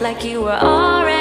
like you were already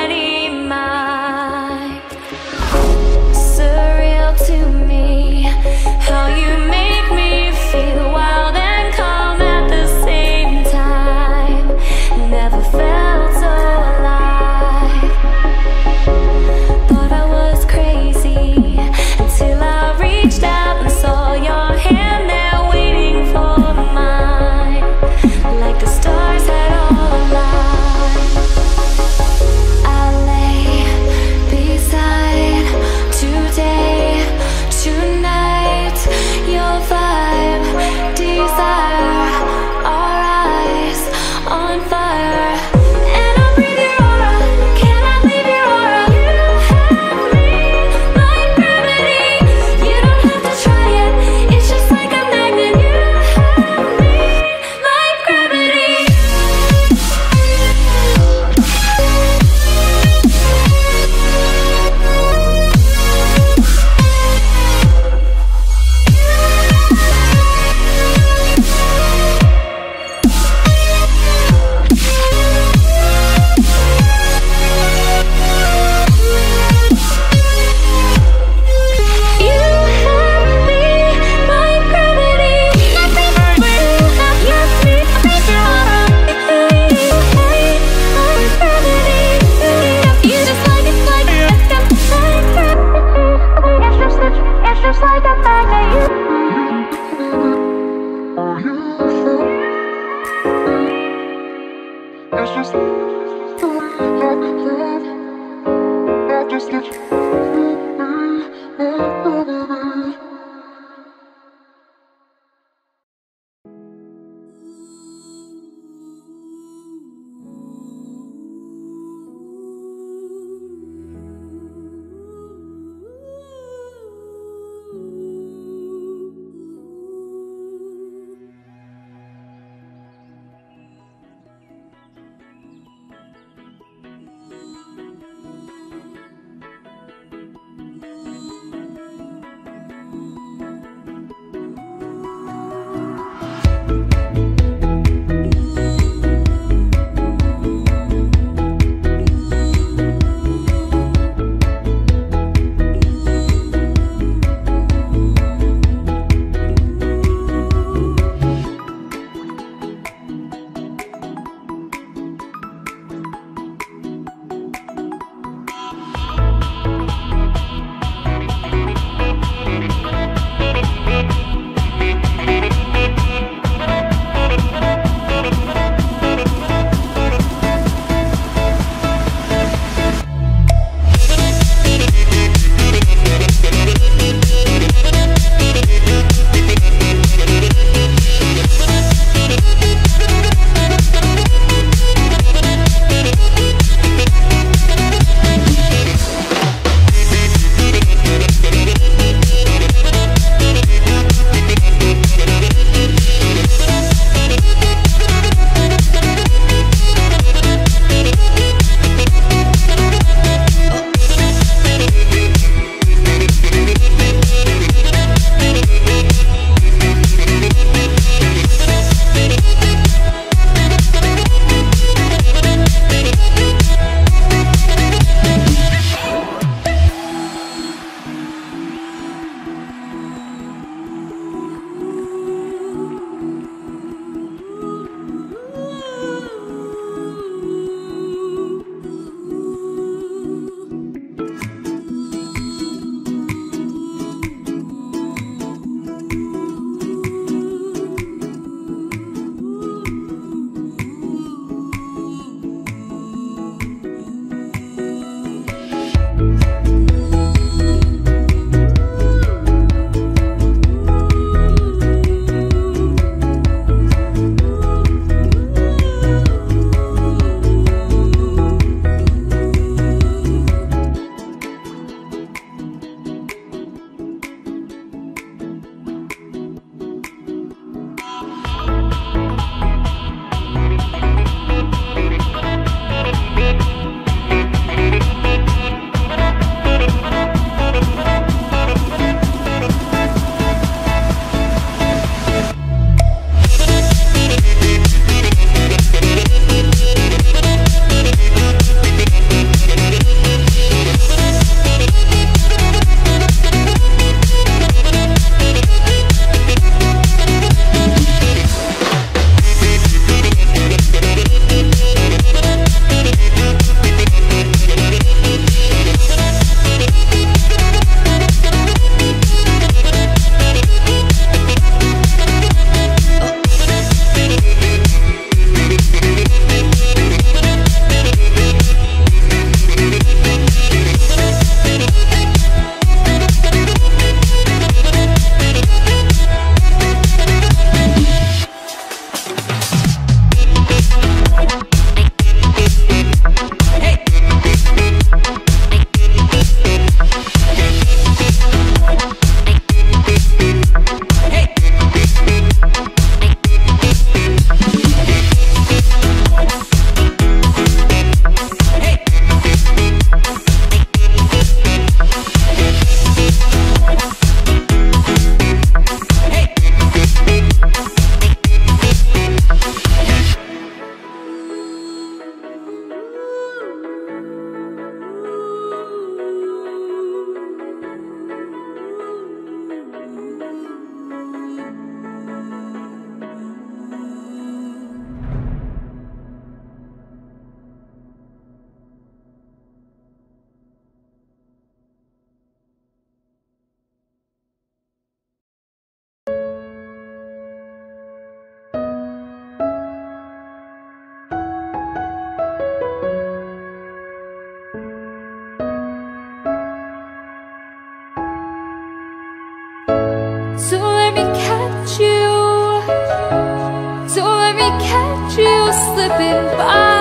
slipping by.